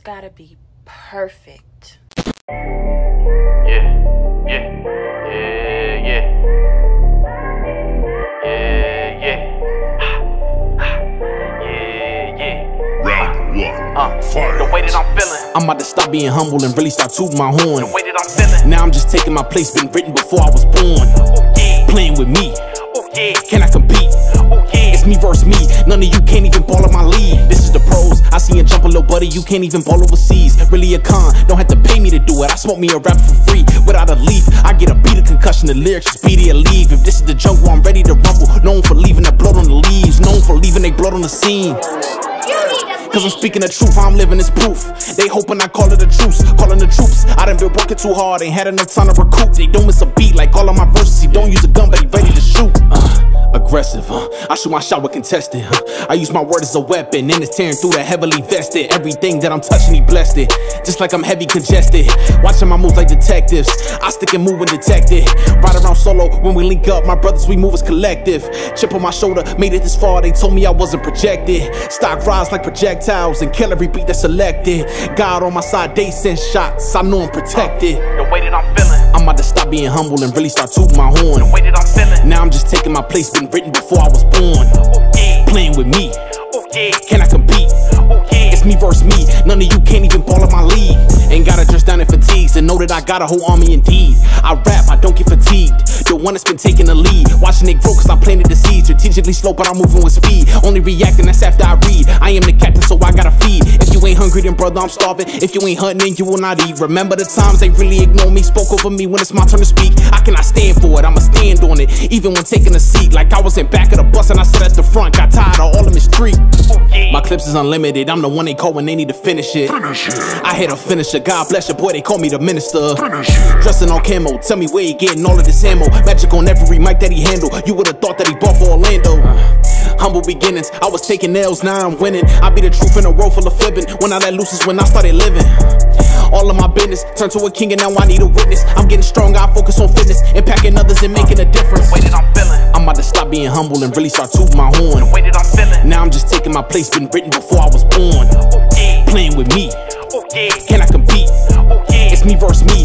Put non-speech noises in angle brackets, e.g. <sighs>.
It's gotta be perfect. Yeah, yeah, yeah, yeah. Yeah, yeah. <sighs> Yeah, yeah. Round one. Uh, Fight. the way that I'm feeling, I'm about to stop being humble and really start tooting my horn. the way that I'm feeling. Now I'm just taking my place, been written before I was born. Oh yeah, Playing with me, oh yeah, can I compete? oh yeah. It's me versus me, none of you can't even ball in my league. This is the pros, I see you jump a little buddy, you can't even ball overseas. Really a con, don't have to pay me to do it. I smoke me a rap for free, without a leaf. I get a beat, a concussion, the lyrics just speedy or leave. If this is the jungle, I'm ready to rumble. Known for leaving the blood on the leaves, known for leaving they blood on the scene. Cause I'm speaking the truth, I'm living this proof. They hoping I call it a truce, calling the troops. I done been working too hard, ain't had enough time to recoup. They don't miss a beat like all of my verses. He don't use a gun, but he ready I shoot my shot with contested, huh? I use my word as a weapon, and it's tearing through the heavily vested. Everything that I'm touching, he blessed it. Just like I'm heavy congested. Watching my moves like detectives. I stick and move when detected. Ride around solo when we link up. My brothers, we move as collective. Chip on my shoulder, made it this far. They told me I wasn't projected. Stock rise like projectiles and kill every beat that's selected. God on my side, they send shots. I know I'm protected. The way that I'm feeling, I'm about to stop being humble and really start tooting my horn. the way that I'm feeling. Now I'm just taking my place, been written before I was born. Oh yeah, Playing with me, oh yeah, can I compete? oh yeah. It's me versus me, none of you can't even ball in my league. Ain't gotta dress down in fatigues and know that I got a whole army indeed. I one that's been taking the lead. Watching it grow cause I planted the seed. Strategically slow, but I'm moving with speed. Only reacting, that's after I read. I am the captain, so I gotta feed. If you ain't hungry, then brother, I'm starving. If you ain't hunting, then you will not eat. Remember the times they really ignored me, spoke over me when it's my turn to speak. I cannot stand for it, I'ma stand on it. Even when taking a seat, like I was in back of the bus and I sat at the front. Got tired of all of street. My clips is unlimited, I'm the one they call when they need to finish it. Finish it. I hit a finisher, God bless your boy, they call me the minister. Dressing on camo, tell me where he getting all of this ammo. Magic on every mic that he handle. You would've thought that he bought for Orlando. Humble beginnings, I was taking L's, now I'm winning. I be the truth in a world full of flipping. When I let loose is when I started living. All of my business turned to a king and now I need a witness. I'm getting strong, I focus on fitness, impacting others and making a difference. Being humble and really start tooting my horn. I'm. Now I'm just taking my place, been written before I was born. Oh yeah, Playing with me, oh yeah, can I compete? oh yeah. It's me versus me,